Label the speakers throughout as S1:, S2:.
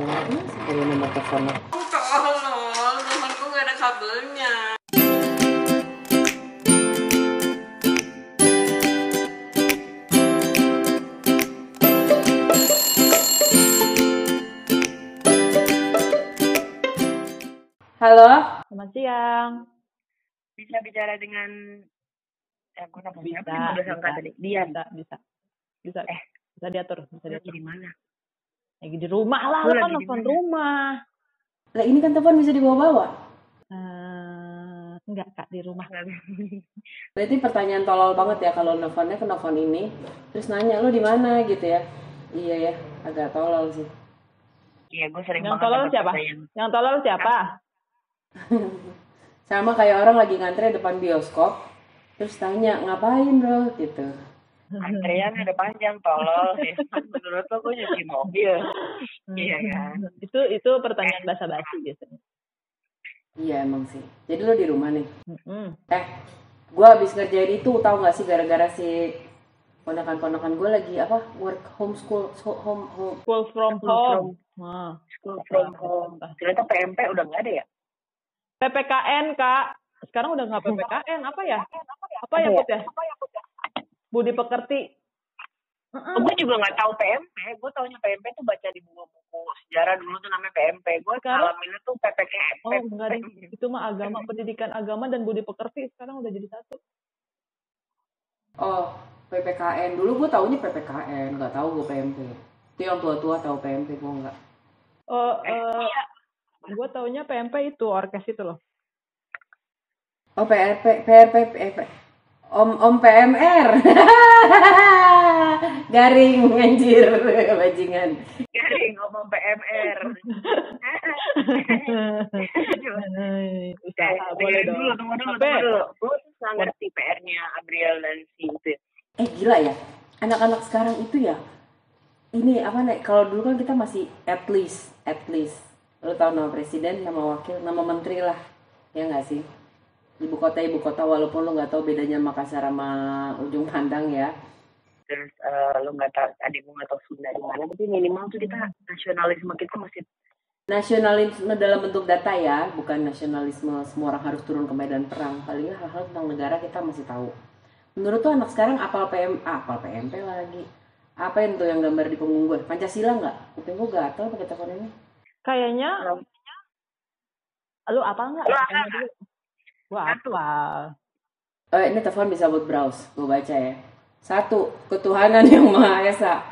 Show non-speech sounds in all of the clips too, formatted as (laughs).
S1: Dari nomor teleponnya?
S2: Tolong, temanku gak ada kabelnya.
S1: Halo?
S3: Selamat siang.
S4: bisa bicara dengan eh, aku nama
S3: Bisa,
S4: siapa
S3: bisa.
S4: tadi Dian
S3: Bisa, bisa. Bisa,
S4: Eh.
S3: Bisa diatur, bisa diatur.
S4: di mana
S3: Lagi di rumah lah,
S4: Lu
S3: kan
S4: mana?
S3: rumah.
S1: Lah ini kan telepon bisa dibawa-bawa.
S3: Eh, enggak, Kak, di rumah. (laughs)
S1: Berarti pertanyaan tolol banget ya kalau nelfonnya ke nelfon ini, terus nanya lu di mana gitu ya. Iya ya, agak tolol sih.
S4: iya gue sering
S3: Yang tolol siapa?
S4: pertanyaan.
S3: Yang tolol siapa? (laughs)
S1: Sama kayak orang lagi ngantre depan bioskop, terus tanya ngapain bro gitu.
S4: Antrean udah panjang tolol ya. menurut lo gue nyuci mobil iya kan
S3: Itu itu pertanyaan basa-basi biasanya.
S1: Iya emang sih. Jadi lu di rumah nih.
S3: Mm-mm.
S1: Eh, gua habis ngerjain itu tahu nggak sih gara-gara si ponakan-ponakan gue lagi apa work homeschool so, home home
S3: School from
S4: School
S3: home. Nah,
S4: school from home ternyata PMP udah nggak ada ya
S3: PPKN, Kak. Sekarang udah nggak PPKN, apa ya? Apa ya, Put ya? Budi pekerti.
S4: oh, gue juga nggak tahu PMP gue taunya PMP tuh baca di buku-buku sejarah dulu tuh namanya PMP gue
S3: Sekarang-
S4: ngalaminnya tuh PPKM
S3: Oh, enggak deh. Itu mah agama, pendidikan agama dan budi pekerti sekarang udah jadi satu.
S1: oh PPKN dulu gue taunya PPKN nggak tahu gue PMP itu yang tua-tua tahu PMP gue nggak.
S3: Oh,
S4: eh,
S3: eh,
S4: iya.
S3: gue taunya PMP itu orkes itu loh.
S1: oh PRP PRP PRP Om Om PMR (laughs) garing anjir (laughs) bajingan.
S4: Garing ngomong PMR
S3: Hai,
S4: Eh,
S3: Usaha boleh dong.
S4: dulu, tunggu dulu, tunggu dulu. Gue tuh nggak ngerti PR-nya Abriel dan si itu.
S1: eh gila ya. Anak-anak sekarang itu ya ini apa nih kalau dulu kan kita masih at least at least. Lo tau nama presiden nama wakil nama menteri lah. Ya nggak sih ibu kota ibu kota walaupun lo nggak tahu bedanya Makassar sama ujung pandang ya.
S4: Terus eh, lo nggak tahu, adik gue nggak tahu Sunda di mana, tapi minimal tuh kita nasionalisme kita masih
S1: nasionalisme dalam bentuk data ya bukan nasionalisme semua orang harus turun ke medan perang. Paling nggak hal-hal tentang negara kita masih tahu. Menurut tuh anak sekarang apal PM apal PMP lagi. Apa itu yang gambar di punggung gue? Pancasila nggak? Kuping gue gatel pakai telepon ini.
S3: Kayaknya lu apa Tanya
S4: Satu.
S3: apa?
S1: Eh, ini telepon bisa buat browse gue baca ya satu ketuhanan yang maha esa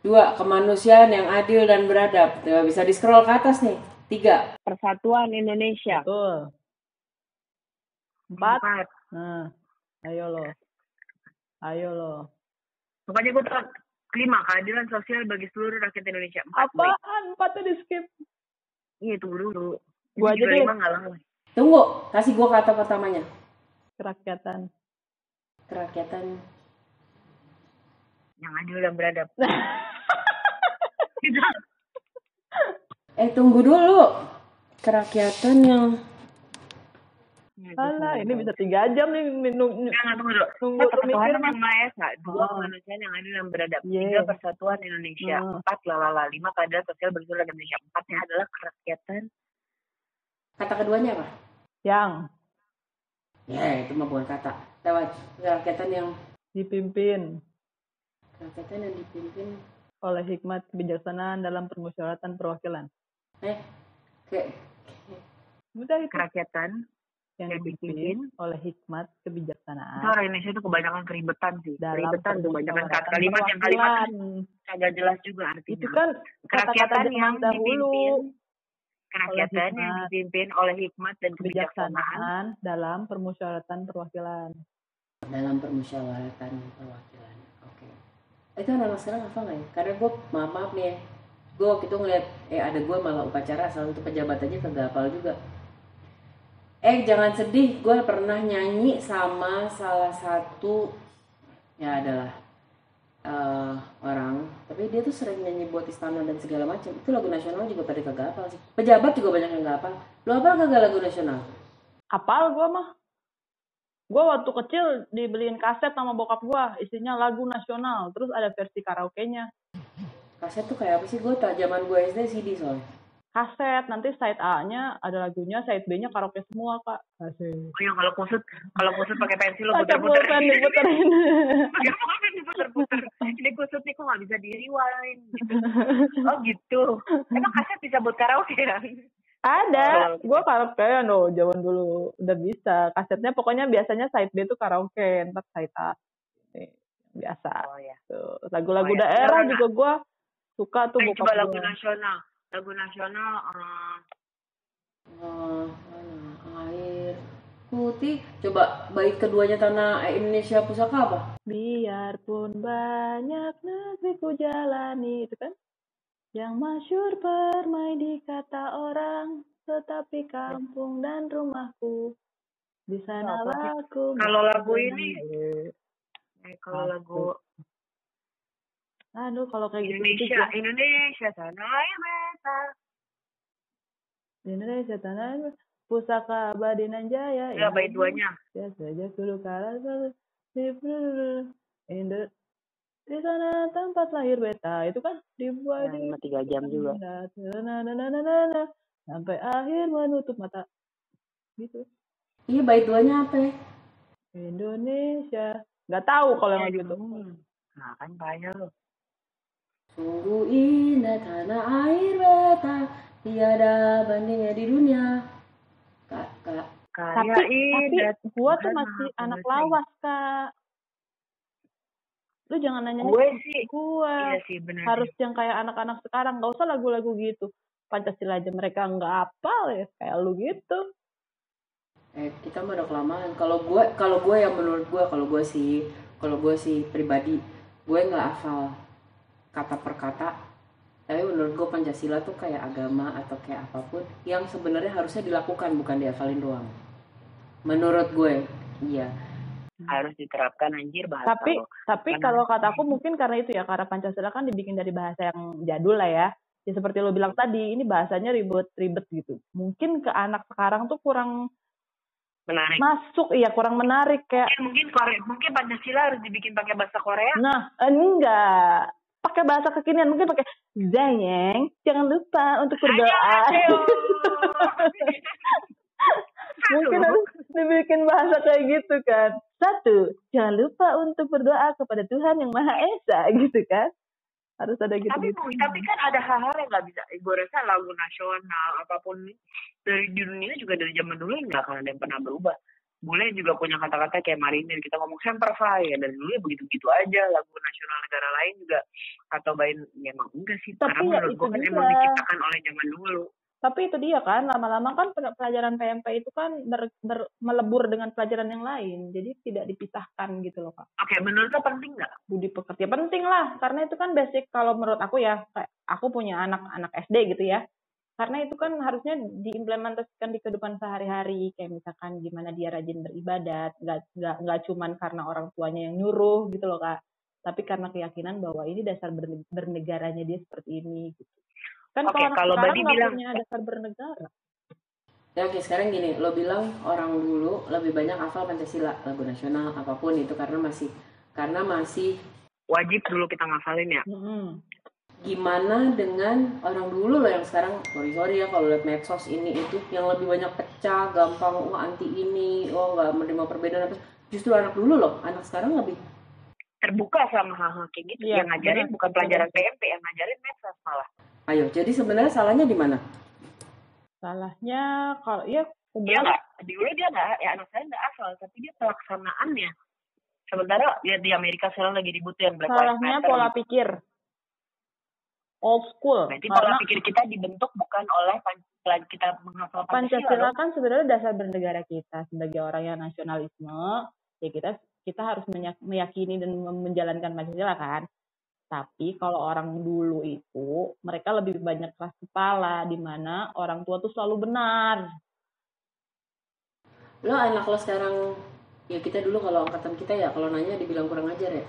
S1: dua kemanusiaan yang adil dan beradab Tuh, bisa di scroll ke atas nih tiga
S4: Persatuan Indonesia.
S3: Betul. Empat.
S4: Empat.
S3: Nah, ayo lo. Ayo lo.
S4: Pokoknya gue tuh kelima keadilan sosial bagi seluruh rakyat Indonesia. Empat. Boy.
S3: Apaan? Empatnya di skip.
S4: Iya tunggu dulu.
S3: Gua
S4: Itu
S3: aja deh.
S4: lima.
S1: Tunggu kasih gue kata pertamanya
S3: Kerakyatan.
S1: kerakyatan
S4: Yang adil dan beradab. (laughs)
S1: Eh tunggu dulu. Kerakyatan yang
S3: Alah, ini bisa tiga jam nih minum.
S4: Jangan tunggu dulu.
S3: Tunggu
S4: maha esa, dua
S3: Oh.
S4: kemanusiaan yang adil dan beradab,
S3: Yeah.
S4: tiga persatuan Indonesia,
S3: Hmm.
S4: empat lalala, lima keadilan sosial rakyat Indonesia, empatnya adalah kerakyatan.
S1: Kata keduanya apa?
S3: Yang
S1: Ya itu mah bukan kata. Lewat kerakyatan yang
S3: dipimpin
S1: kerakyatan yang dipimpin.
S3: oleh hikmat kebijaksanaan dalam permusyawaratan perwakilan.
S1: Eh kayak
S3: Udah itu
S4: Kerakyatan
S3: yang dipimpin
S4: dipimpin
S3: oleh hikmat
S4: itu
S3: kebijaksanaan
S4: orang Indonesia itu kebanyakan keribetan sih.
S3: dalam
S4: Keribetan tuh banyakan kata kalimat yang kalimat kagak jelas juga artinya.
S3: Itu kan
S4: kerakyatan
S3: kata-kata
S4: yang
S3: dahulu
S4: dipimpin kerakyatan
S3: oleh
S4: yang dipimpin oleh hikmat dan kebijaksanaan
S3: kebijaksanaan dalam permusyawaratan perwakilan.
S1: dalam permusyawaratan perwakilan. Oke. Itu anak sekarang apa nggak ya? Karena gue maaf maaf nih ya. Gue waktu itu ngeliat eh ada gue malah upacara asal untuk pejabat aja kagak hafal juga. Eh jangan sedih, gue pernah nyanyi sama salah satu ya adalah eh, orang, tapi dia tuh sering nyanyi buat istana dan segala macam. Itu lagu nasional juga pada kagak hafal sih. Pejabat juga banyak yang gak hafal. Lu hafal kagak lagu nasional?
S3: Apal gua mah. Gua waktu kecil dibeliin kaset sama bokap gua, isinya lagu nasional, terus ada versi karaoke-nya.
S1: kaset tuh kayak apa sih gue tak zaman gue SD CD soalnya
S3: kaset nanti side A-nya ada lagunya side B-nya karaoke semua kak Asik.
S4: Oh yang kalau kusut, kalau kusut pakai pensil lo
S3: pulpen diputerin (laughs)
S4: Pakai pulpen diputer-puter. Ini kusut nih kok nggak bisa di rewind gitu. Oh gitu. Emang kaset bisa buat karaoke kan?
S3: ada gue karaokean loh zaman dulu udah bisa kasetnya pokoknya biasanya side B tuh karaoke ntar side A Nih, biasa
S4: Oh ya.
S3: tuh lagu-lagu
S4: Oh, ya.
S3: daerah juga gue suka tuh bokap
S4: coba lagu nasional. Lagu nasional eh,
S1: Oh, mana air putih. Coba baik keduanya tanah eh, Indonesia pusaka apa?
S3: Biarpun banyak negeriku jalani itu kan? Yang masyur permai di kata orang tetapi kampung dan rumahku di sana aku
S4: Kalau lagu ini, eh, kalau lagu
S3: aduh kalau kayak gitu
S4: Indonesia, Indonesia tanah air beta.
S3: di Indonesia tanah pusaka abadi nan jaya
S4: Ya bait duanya.
S3: ya saja dulu kalah di Indo di sana tempat lahir beta itu kan dibuat di
S4: tiga jam
S3: Na, na, na, na, na, na, na. sampai akhir menutup mata gitu
S1: iya baik duanya apa ya?
S3: Indonesia nggak tahu kalau yang gitu
S4: Nah kan banyak loh.
S1: Sungguh indah tanah air beta tiada bandingnya di dunia. Kak kak.
S3: Tapi
S4: Karya
S3: tapi
S4: indah.
S3: gua tuh masih anak lawas kak. Lu jangan nanya
S4: Gue sih,
S3: gua.
S4: iya sih
S3: harus yang kayak anak-anak sekarang nggak usah lagu-lagu gitu. Pancasila aja mereka nggak apal ya kayak lu gitu.
S1: Eh kita mah udah kelamaan. Kalau gue kalau gue yang menurut gue kalau gue sih kalau gue sih pribadi gue nggak hafal kata per kata tapi menurut gue pancasila tuh kayak agama atau kayak apa pun yang sebenarnya harusnya dilakukan bukan dihafalin doang. Menurut gue iya.
S4: Harus diterapkan anjir bahasa
S3: tapi
S4: lo.
S3: tapi
S4: Karena-
S3: kalau kataku mungkin karena itu ya karena Pancasila kan dibikin dari bahasa yang jadul lah ya. Ya seperti lo bilang tadi ini bahasanya ribet-ribet gitu. Mungkin ke anak sekarang tuh kurang
S4: Menarik.
S3: masuk iya kurang menarik kayak
S4: Eh, mungkin Korea, mungkin Pancasila harus dibikin pakai bahasa Korea.
S3: nah enggak pakai bahasa kekinian mungkin pakai Zayeng jangan lupa untuk berdoa. Mungkin harus dibikin bahasa kayak gitu kan. Satu jangan lupa untuk berdoa kepada Tuhan yang Maha Esa (laughs) gitu kan. Harus ada gitu
S4: tapi
S3: gitu
S4: tapi kan ada hal-hal yang nggak bisa gue rasa lagu nasional apa pun dari di dunia juga dari zaman dulu nggak akan ada yang pernah berubah boleh juga punya kata-kata kayak marinir kita ngomong semper fi ya. Dari dulu ya begitu-begitu aja lagu nasional negara lain juga atau bain ya emang enggak sih.
S3: Tapi
S4: karena
S3: ya
S4: menurut
S3: itu
S4: gue kan emang diciptakan oleh zaman dulu.
S3: Tapi itu dia kan lama-lama kan pel- pelajaran PMP itu kan ber- ber- melebur dengan pelajaran yang lain. Jadi tidak dipisahkan gitu loh kak.
S4: Oke menurut lo penting nggak?
S3: Budi pekerti Ya, penting lah. Karena itu kan basic kalau menurut aku ya kayak aku punya anak-anak SD gitu ya karena itu kan harusnya diimplementasikan di kehidupan sehari-hari. Kayak misalkan gimana dia rajin beribadat nggak nggak nggak cuman karena orang tuanya yang nyuruh gitu loh kak. Tapi karena keyakinan bahwa ini dasar berne- bernegaranya dia seperti ini gitu. Kan
S4: Oke,
S3: kalau
S4: kalau
S3: sekarang
S4: bilang-
S3: punya dasar bernegara.
S1: Ya oke sekarang gini lo bilang orang dulu lebih banyak hafal pancasila lagu nasional apa pun itu karena masih karena masih
S4: wajib dulu kita ngafalin ya.
S3: Mm-mm.
S1: Gimana dengan orang dulu loh yang sekarang sorry sorry ya kalau lihat medsos ini itu yang lebih banyak pecah gampang wah anti ini oh nggak menerima perbedaan. Apa justru anak dulu loh anak sekarang lebih
S4: terbuka sama hal-hal kayak gitu
S3: Iya,
S4: yang ngajarin
S3: benar.
S4: bukan pelajaran PMP yang ngajarin medsos malah.
S1: Ayo jadi sebenarnya salahnya di mana?
S3: Salahnya kalau ya
S4: dia nggak dulu dia nggak ya anak saya nggak asal tapi dia pelaksanaannya. Sementara ya di Amerika sekarang lagi ribut yang Black Lives
S3: salahnya
S4: Matter.
S3: pola pikir old school.
S4: Berarti
S3: karena
S4: pola pikir kita dibentuk bukan oleh pan- pelaj- kita menghafal Pancasila
S3: Pancasila kan sebenarnya dasar bernegara kita. Sebagai orang yang nasionalisme ya kita kita harus meyakini dan menjalankan Pancasila kan. Tapi kalau orang dulu itu mereka lebih banyak keras kepala di mana orang tua tuh selalu benar.
S1: Lo anak lo sekarang ya kita dulu kalau angkatan kita ya kalau nanya dibilang kurang ajar ya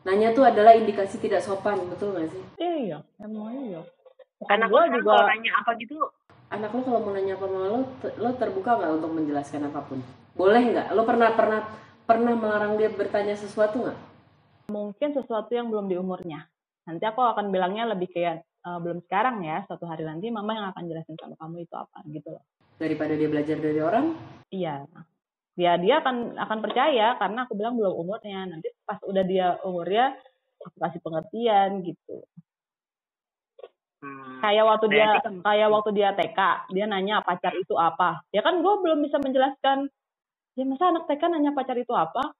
S1: nanya tuh adalah indikasi tidak sopan betul nggak sih?
S3: Iya emang iya.
S4: Anak
S3: gue
S4: gue
S3: juga
S4: kalau nanya apa gitu
S1: anak lo kalau mau nanya apa sama lo lo terbuka nggak untuk menjelaskan apa pun? Boleh nggak? Lo pernah pernah pernah melarang dia bertanya sesuatu nggak?
S3: Mungkin sesuatu yang belum di umurnya. Nanti aku akan bilangnya lebih kayak "Eh, belum sekarang ya, suatu hari nanti mama yang akan jelasin sama kamu itu apa gitu loh.
S1: Daripada dia belajar dari orang,
S3: Iya. Dia dia akan akan percaya karena aku bilang belum umurnya. Nanti pas udah dia umurnya aku kasih pengertian gitu.
S4: Hmm.
S3: Kayak waktu dia
S4: Berarti kan-
S3: kayak waktu dia TK, dia nanya pacar itu apa. Ya kan gue belum bisa menjelaskan. Ya masa anak TK nanya pacar itu apa?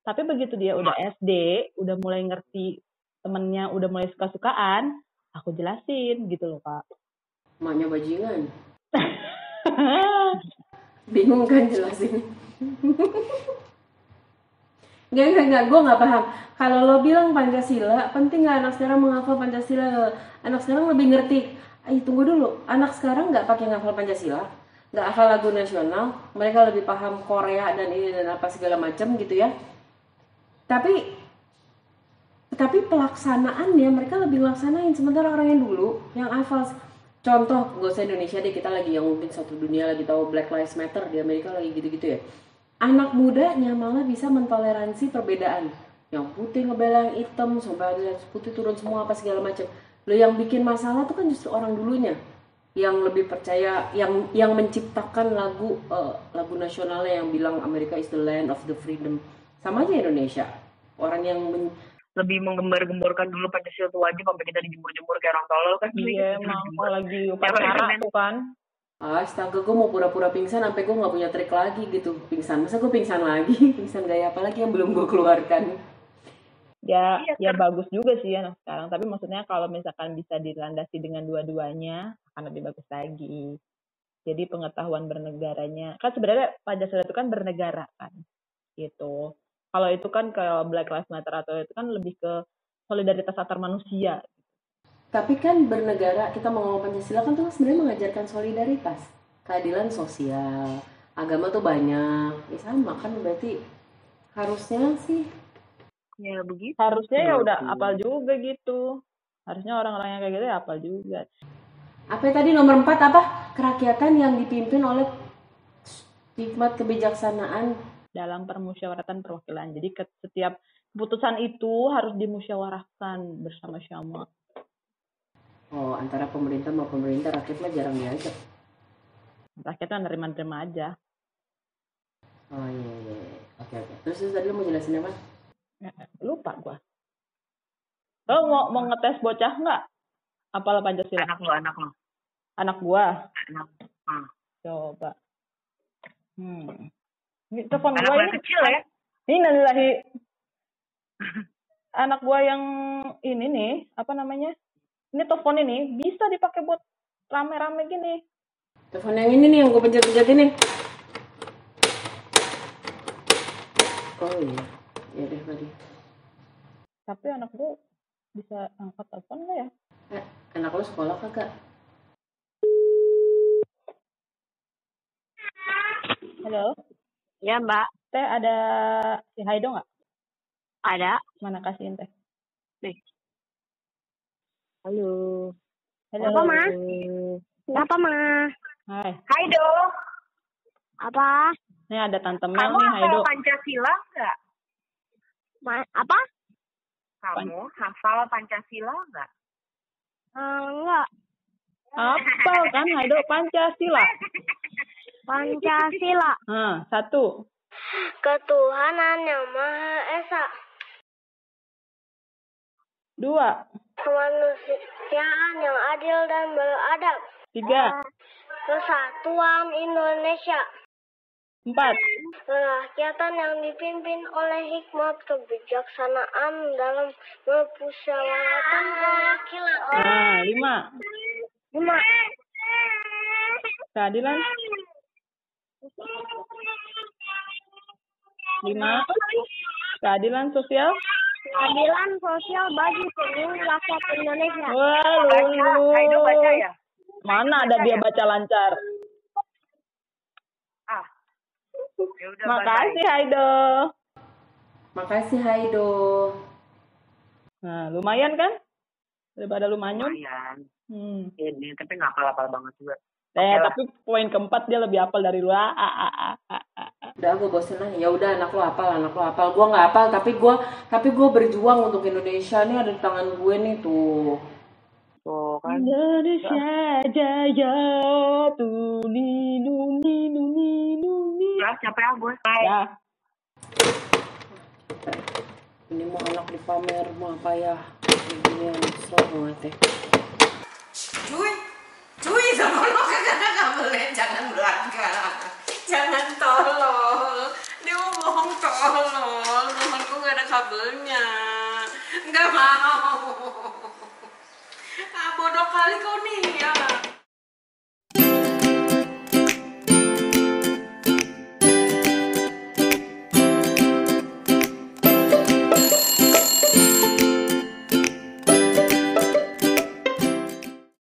S3: Tapi begitu dia udah SD, udah mulai ngerti temennya, udah mulai suka-sukaan, aku jelasin gitu loh kak.
S1: maknya bajingan. (laughs) Bingung kan jelasin. Enggak, enggak, enggak. Gue nggak paham. Kalau lo bilang Pancasila, penting nggak anak sekarang menghafal Pancasila? Anak sekarang lebih ngerti. Ayo tunggu dulu. Anak sekarang nggak pakai ngafal Pancasila, nggak hafal lagu nasional. Mereka lebih paham Korea dan ini dan apa segala macam gitu ya. Tapi tapi pelaksanaannya mereka lebih laksanain sementara orang yang dulu yang hafal contoh gak usah Indonesia deh kita lagi yang mungkin satu dunia lagi tahu Black Lives Matter di Amerika lagi gitu-gitu ya. Anak mudanya malah bisa mentoleransi perbedaan. Yang putih ngebela yang hitam sampai yang putih turun semua apa segala macam. Lo yang bikin masalah tuh kan justru orang dulunya. Yang lebih percaya yang yang menciptakan lagu eh, lagu nasionalnya yang bilang Amerika is the land of the freedom. Sama aja Indonesia. Orang yang men-
S4: lebih menggembar-gemborkan dulu Pancasila itu wajib sampai kita dijemur-jemur kayak orang tolol kan
S3: Iya emang kalau lagi upacara tuh kan.
S1: Astaga, gue mau pura-pura pingsan sampai gue nggak punya trik lagi gitu. Pingsan, masa gue pingsan lagi? (laughs) Pingsan gaya apa lagi yang belum gue keluarkan?
S3: Ya,
S4: Iya,
S3: ya bagus juga sih anak sekarang. Tapi maksudnya kalau misalkan bisa dilandasi dengan dua-duanya, akan lebih bagus lagi. Jadi pengetahuan bernegaranya, kan sebenarnya Pancasila itu kan bernegara kan, gitu. Kalau itu kan kalau Black Lives Matter atau itu kan lebih ke solidaritas antar manusia.
S1: Tapi kan bernegara, kita mau ngomong Pancasila kan tuh sebenarnya mengajarkan solidaritas, keadilan sosial, agama tuh banyak. Ya sama kan berarti harusnya sih
S4: ya begitu
S3: Harusnya ya udah apal juga gitu. Harusnya orang-orang yang kayak gitu ya apal juga.
S1: apa yang tadi nomor empat apa kerakyatan yang dipimpin oleh hikmat kebijaksanaan
S3: dalam permusyawaratan perwakilan. Jadi ke- setiap keputusan itu harus dimusyawarahkan bersama-sama.
S1: oh antara pemerintah sama pemerintah rakyat mah jarang diajak
S3: Rakyatnya nerima-nerima aja.
S1: oh iya iya iya. oke oke terus, terus tadi lu mau jelasin apa
S3: Lupa gua. Lo mau mau ngetes bocah nggak? Apal Pancasila?
S4: anak lo anak lo
S3: Anak gua.
S4: anak ah.
S3: Coba. Hmm. Ini telepon
S4: lo
S3: ini.
S4: kecil ya
S3: Ini. (laughs) Anak gua yang ini nih, apa namanya? Ini telepon ini bisa dipakai buat rame-rame gini.
S1: telepon yang ini nih yang gue pencet-pencet ini oh iya ya deh tadi
S3: Tapi anak gua bisa angkat telepon nggak ya?
S1: eh, anak lu sekolah kagak
S3: Halo,
S5: Ya mbak,
S3: teh ada si Haido nggak?
S5: ada.
S3: Mana kasihin teh?
S5: Halo.
S3: Halo.
S5: Apa, Ma? Kenapa ma?
S3: Hai,
S4: Hai do
S5: Apa?
S3: ini ada tante Mel
S4: kamu
S3: nih
S4: hafal
S3: Haido.
S4: Pancasila nggak
S5: Ma apa?
S4: kamu hafal Pancasila nggak
S5: Eh, enggak.
S3: Apa kan Haido Pancasila? (laughs)
S5: Pancasila.
S3: Nah, satu.
S5: Ketuhanan yang Maha Esa.
S3: Dua.
S5: Kemanusiaan yang adil dan beradab.
S3: Tiga.
S5: Kesatuan Indonesia.
S3: Empat.
S5: Kerakyatan yang dipimpin oleh hikmat kebijaksanaan dalam permusyawaratan perwakilan.
S3: Nah, lima.
S5: Lima.
S3: Keadilan. Lima. Keadilan sosial.
S5: Keadilan sosial bagi seluruh rakyat Indonesia.
S3: Wah,
S4: baca Kaido baca
S3: lulus.
S4: ya
S3: Mana ada dia baca lancar?
S4: ah ya udah
S3: Makasih Haido.
S1: makasih Haido
S3: Nah, lumayan kan? Daripada lu manyun.
S4: lumayan
S3: Hmm.
S4: ini tapi nggak hafal-hafal banget juga
S3: Eh,
S4: Oke lah.
S3: tapi poin keempat dia lebih hafal dari lu. Ah, ah, ah, ah.
S6: Udah gue bosen lah ya udah anak lo apal anak lo apal gue nggak apal tapi gue tapi gue berjuang untuk Indonesia nih ada di tangan gue nih tuh
S4: Tuh kan.
S3: Indonesia Jaya tuh ninu ninu ninu ninu.
S4: Ya, capek ah gue. Bye.
S3: Ya,
S6: ini mau anak dipamer mau apa ya ini yang slow banget ya
S1: Cuy, cuy sama lo kagak ada kabelnya jangan belakang. Jangan tolol. Dia mau bohong tolol. Rumahku kabelnya. Gak mau. Ah, bodoh kali kau nih ya.